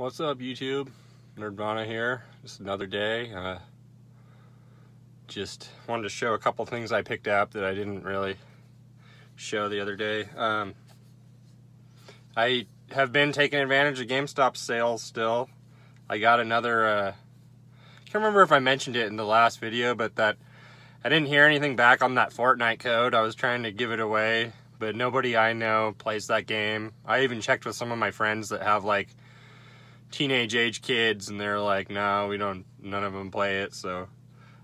What's up YouTube? Nyrdvana here. Just another day. Uh, just wanted to show a couple things I picked up that I didn't really show the other day. Um, I have been taking advantage of GameStop sales still. I got another, uh, I can't remember if I mentioned it in the last video, but that I didn't hear anything back on that Fortnite code. I was trying to give it away, but nobody I know plays that game. I even checked with some of my friends that have like teenage age kids and they're like, no, we don't, none of them play it. So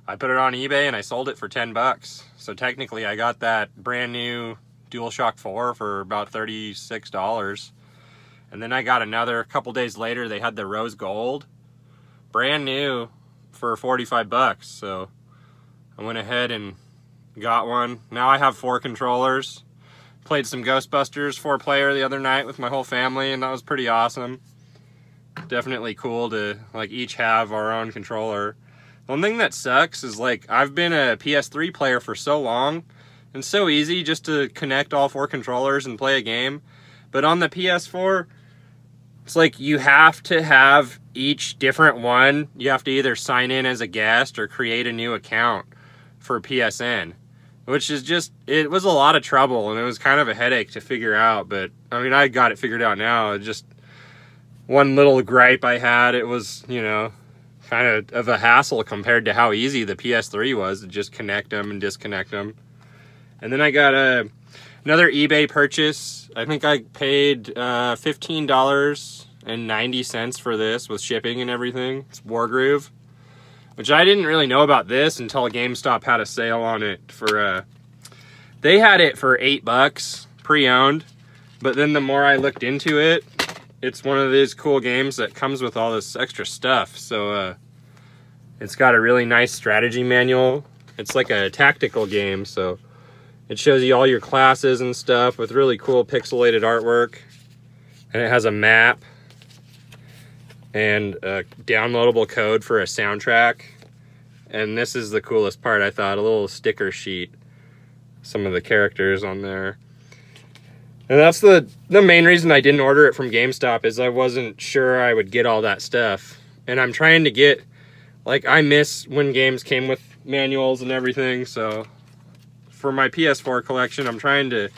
I put it on eBay and I sold it for 10 bucks. So technically I got that brand new DualShock 4 for about $36. And then I got another, a couple days later, they had the rose gold, brand new for 45 bucks. So I went ahead and got one. Now I have four controllers. Played some Ghostbusters four player the other night with my whole family and that was pretty awesome definitely cool to like each have our own controller. One thing that sucks is like I've been a PS3 player for so long and so easy just to connect all four controllers and play a game. But on the PS4, it's like you have to have each different one. You have to either sign in as a guest or create a new account for PSN, which is just, it was a lot of trouble and it was kind of a headache to figure out. But I mean, I got it figured out now. It just, one little gripe I had, it was, you know, kind of of a hassle compared to how easy the PS3 was to just connect them and disconnect them. And then I got a another eBay purchase. I think I paid uh, $15.90 for this with shipping and everything. It's Wargroove, which I didn't really know about this until GameStop had a sale on it for uh they had it for 8 bucks pre-owned, but then the more I looked into it, it's one of these cool games that comes with all this extra stuff. So uh, it's got a really nice strategy manual. It's like a tactical game, so it shows you all your classes and stuff with really cool pixelated artwork. And it has a map and a downloadable code for a soundtrack. And this is the coolest part, I thought, a little sticker sheet. Some of the characters on there. And that's the the main reason I didn't order it from GameStop is I wasn't sure I would get all that stuff. And I'm trying to get like I miss when games came with manuals and everything, so for my PS4 collection, I'm trying to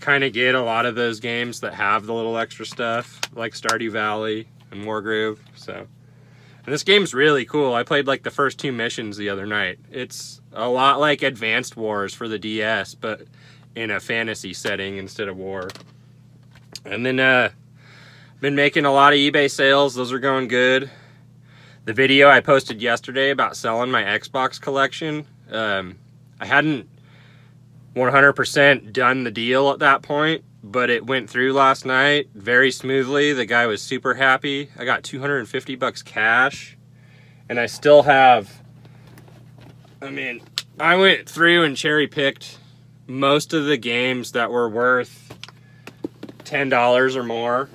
kind of get a lot of those games that have the little extra stuff, like Stardew Valley and Wargroove. So, and this game's really cool. I played like the first two missions the other night. It's a lot like Advanced Wars for the DS, but in a fantasy setting instead of war. And then uh been making a lot of eBay sales. Those are going good. The video I posted yesterday about selling my Xbox collection, um, I hadn't 100% done the deal at that point, but it went through last night very smoothly. The guy was super happy. I got 250 bucks cash, and I still have. I mean, I went through and cherry picked most of the games that were worth $10 or more.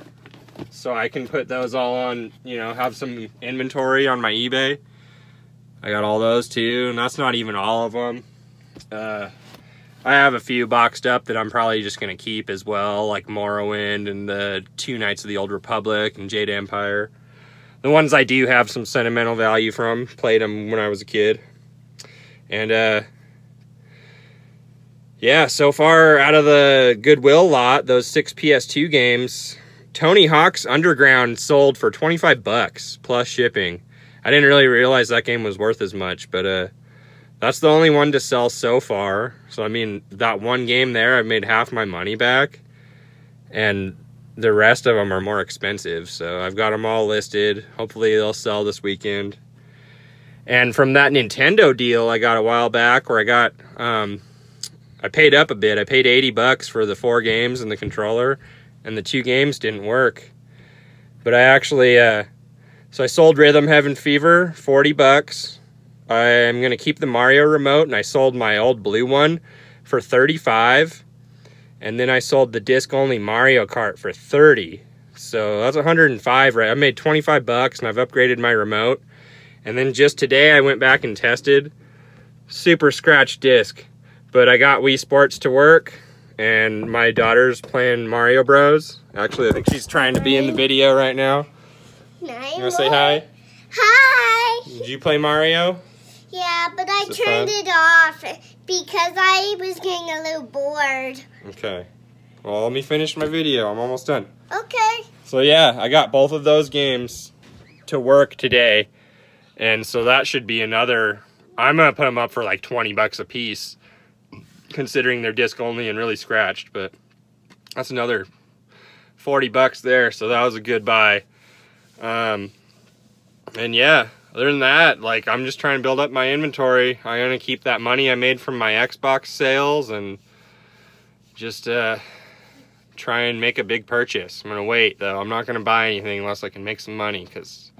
So I can put those all on, you know, have some inventory on my eBay. I got all those too, and that's not even all of them. Uh, I have a few boxed up that I'm probably just going to keep as well, like Morrowind and the two Knights of the Old Republic and Jade Empire. The ones I do have some sentimental value from, played them when I was a kid. And uh, yeah, so far out of the Goodwill lot, those six PS2 games, Tony Hawk's Underground sold for 25 bucks plus shipping. I didn't really realize that game was worth as much, but uh, that's the only one to sell so far. So, I mean, that one game there, I've made half my money back. And the rest of them are more expensive. So I've got them all listed. Hopefully they'll sell this weekend. And from that Nintendo deal I got a while back where I got... Um, I paid up a bit. I paid 80 bucks for the four games and the controller, and the two games didn't work. But I actually, uh, so I sold Rhythm Heaven Fever, 40 bucks. I'm going to keep the Mario remote, and I sold my old blue one for 35. And then I sold the disc-only Mario Kart for 30. So that's 105, right? I made 25 bucks, and I've upgraded my remote. And then just today, I went back and tested. Super scratch disc. But I got Wii Sports to work, and my daughter's playing Mario Bros. Actually, I think she's trying to be in the video right now. You want to say hi? Hi. Did you play Mario? Yeah, but I turned fun? it off because I was getting a little bored. Okay. Well, let me finish my video. I'm almost done. Okay. So yeah, I got both of those games to work today. And so that should be another I'm to put them up for like 20 bucks a piece considering they're disc only and really scratched, but that's another 40 bucks there. So that was a good buy. Um and yeah, other than that, like I'm just trying to build up my inventory. I'm going to keep that money I made from my Xbox sales and just uh try and make a big purchase. I'm gonna wait though. I'm not gonna buy anything unless I can make some money because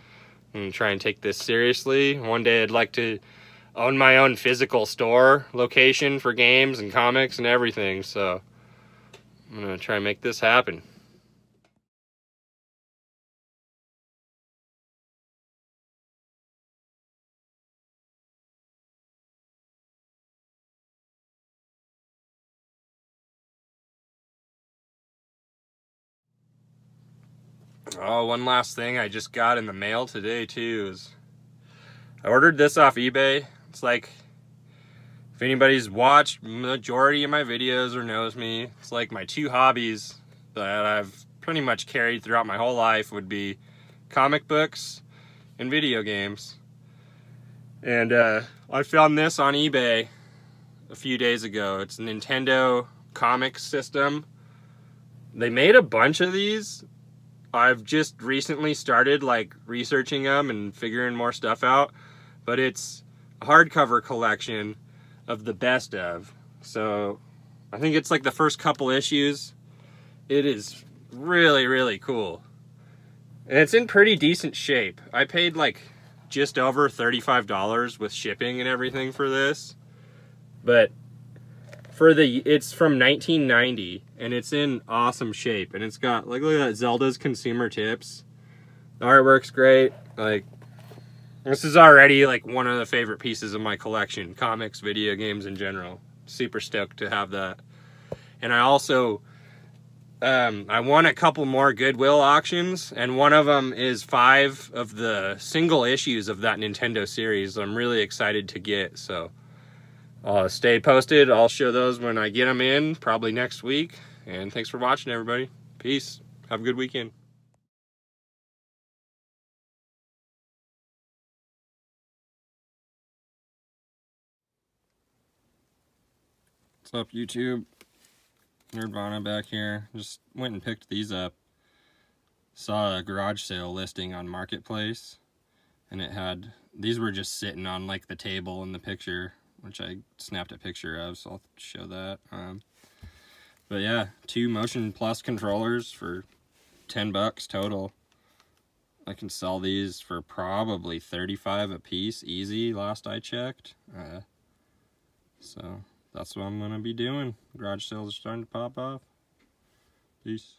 I'm gonna try and take this seriously. One day I'd like to own my own physical store location for games and comics and everything. So I'm gonna try and make this happen. Oh, one last thing I just got in the mail today too is I ordered this off eBay. It's like if anybody's watched majority of my videos or knows me, it's like my two hobbies that I've pretty much carried throughout my whole life would be comic books and video games. And uh, I found this on eBay a few days ago. It's a Nintendo comic system. They made a bunch of these I've just recently started like researching them and figuring more stuff out, but it's hardcover collection of the best of. So I think it's like the first couple issues. It is really, really cool. And it's in pretty decent shape. I paid like just over $35 with shipping and everything for this. But for the it's from 1990 and it's in awesome shape and it's got like look at that Zelda's consumer tips. The artwork's great. Like this is already like one of the favorite pieces of my collection, comics, video games in general. Super stoked to have that. And I also um, I won a couple more Goodwill auctions, and one of them is five of the single issues of that Nintendo series. I'm really excited to get. So, uh, stay posted. I'll show those when I get them in, probably next week. And thanks for watching, everybody. Peace. Have a good weekend. What's up, YouTube? Nyrdvana back here. Just went and picked these up. Saw a garage sale listing on Marketplace, and it had these were just sitting on like the table in the picture, which I snapped a picture of, so I'll show that. Um, but yeah, two Motion Plus controllers for 10 bucks total. I can sell these for probably 35 a piece, easy, last I checked. Uh, so that's what I'm going to be doing. Garage sales are starting to pop off. Peace.